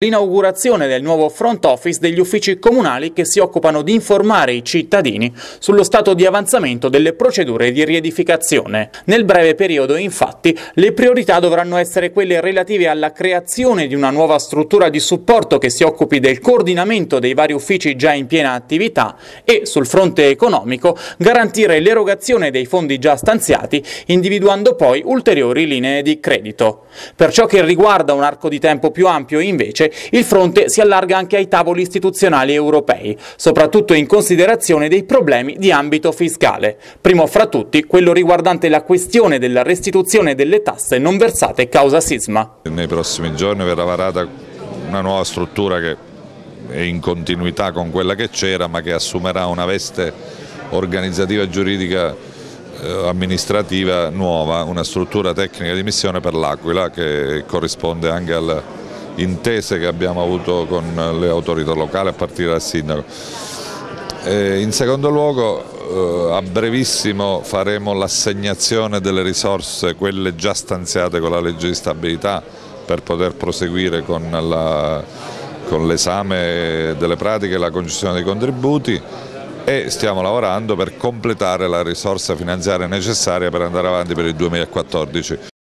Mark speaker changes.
Speaker 1: l'inaugurazione del nuovo front office degli uffici comunali che si occupano di informare i cittadini sullo stato di avanzamento delle procedure di riedificazione. Nel breve periodo, infatti, le priorità dovranno essere quelle relative alla creazione di una nuova struttura di supporto che si occupi del coordinamento dei vari uffici già in piena attività e, sul fronte economico, garantire l'erogazione dei fondi già stanziati, individuando poi ulteriori linee di credito. Per ciò che riguarda un arco di tempo più ampio, invece, il fronte si allarga anche ai tavoli istituzionali europei, soprattutto in considerazione dei problemi di ambito fiscale. Primo fra tutti quello riguardante la questione della restituzione delle tasse non versate causa sisma.
Speaker 2: Nei prossimi giorni verrà varata una nuova struttura che è in continuità con quella che c'era ma che assumerà una veste organizzativa e giuridica eh, amministrativa nuova, una struttura tecnica di missione per l'Aquila che corrisponde anche al intese che abbiamo avuto con le autorità locali a partire dal sindaco. E in secondo luogo eh, a brevissimo faremo l'assegnazione delle risorse, quelle già stanziate con la legge di stabilità per poter proseguire con l'esame delle pratiche e la concessione dei contributi e stiamo lavorando per completare la risorsa finanziaria necessaria per andare avanti per il 2014.